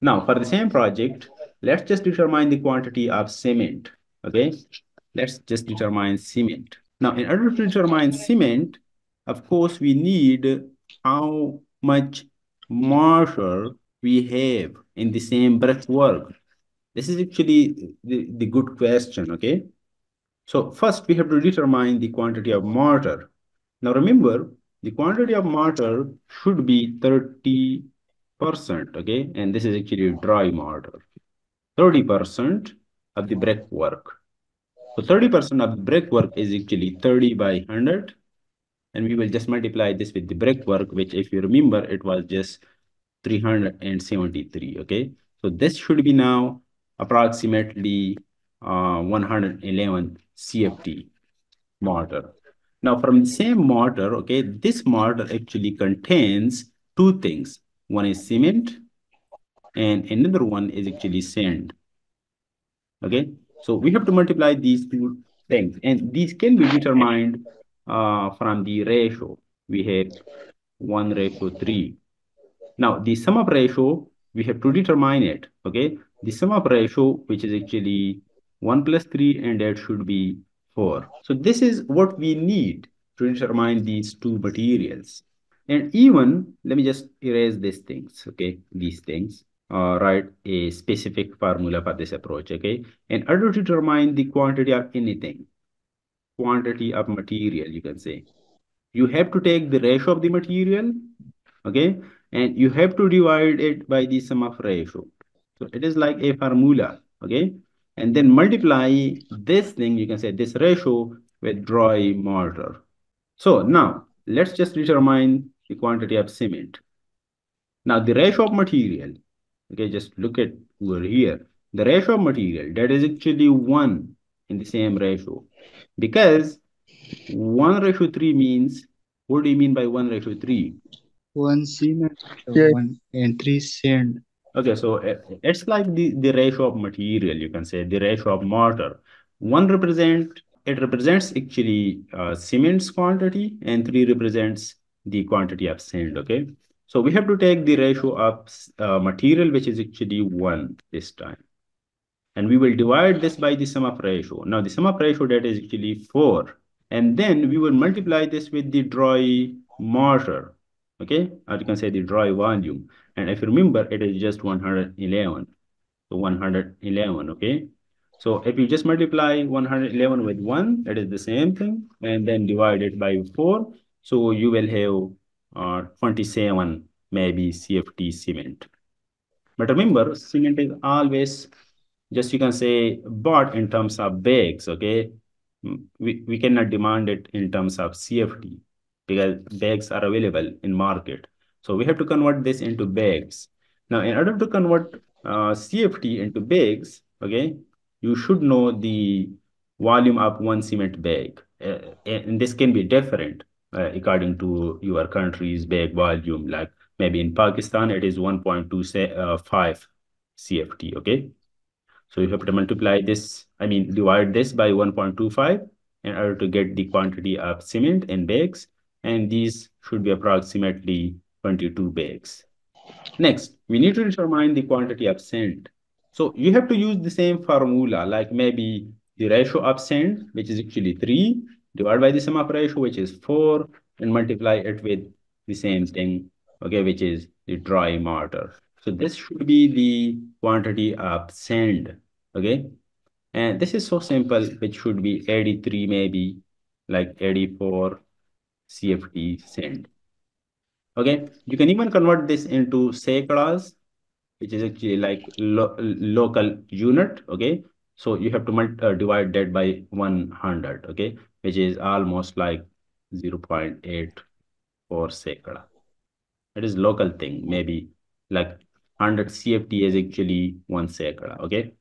Now, for the same project, let's just determine the quantity of cement, okay? Let's just determine cement. Now, in order to determine cement, of course, we need how much mortar we have in the same brickwork. This is actually the, the good question, okay? So first we have to determine the quantity of mortar. Now remember, the quantity of mortar should be 30%, okay? And this is actually dry mortar. 30% of the brickwork. So 30% of the brickwork is actually 30 by 100. And we will just multiply this with the brickwork, which if you remember, it was just 373, okay? So this should be now approximately uh, 111 CFT mortar. Now from the same mortar, okay, this mortar actually contains two things. One is cement and another one is actually sand. Okay, so we have to multiply these two things and these can be determined uh, from the ratio. We have 1 ratio 3. Now the sum of ratio, we have to determine it, okay? The sum of ratio, which is actually 1 plus 3 and that should be 4. So this is what we need to determine these two materials. And even, let me just erase these things, okay, these things, uh, write a specific formula for this approach, okay? In order to determine the quantity of anything, quantity of material, you can say, you have to take the ratio of the material, okay? And you have to divide it by the sum of ratio. So it is like a formula, okay? And then multiply this thing, you can say this ratio with dry mortar. So now let's just determine the quantity of cement. Now the ratio of material, okay, just look at over here. The ratio of material, that is actually 1 in the same ratio. Because 1 ratio 3 means, what do you mean by 1 ratio 3? 1 cement, yeah. 1 and 3 sand. Okay, so it's like the, the ratio of material, you can say, the ratio of mortar. One represent, it represents actually uh, cement's quantity and three represents the quantity of sand, okay? So we have to take the ratio of uh, material, which is actually one this time. And we will divide this by the sum of ratio. Now the sum of ratio that is actually four. And then we will multiply this with the dry mortar, okay? Or you can say the dry volume. And if you remember, it is just 111. So 111, okay? So if you just multiply 111 with 1, that is the same thing, and then divide it by 4. So you will have uh, 27 maybe CFT cement. But remember, cement is always just you can say bought in terms of bags, okay? We, we cannot demand it in terms of CFT because bags are available in market. So we have to convert this into bags. Now, in order to convert uh, CFT into bags, okay, you should know the volume of one cement bag. Uh, and this can be different uh, according to your country's bag volume. Like maybe in Pakistan, it is 1.25 CFT, okay? So you have to multiply this, I mean, divide this by 1.25 in order to get the quantity of cement in bags. And these should be approximately 22 bags. Next, we need to determine the quantity of sand. So you have to use the same formula, like maybe the ratio of sand, which is actually 3, divided by the sum of ratio, which is 4, and multiply it with the same thing, okay, which is the dry mortar. So this should be the quantity of sand, okay? And this is so simple, which should be 83 maybe, like 84 CFT sand. Okay, you can even convert this into sacras, which is actually like lo local unit. Okay, so you have to uh, divide that by 100. Okay, which is almost like 0 0.8 for sacra. It is local thing, maybe like 100 CFT is actually one sacra. Okay,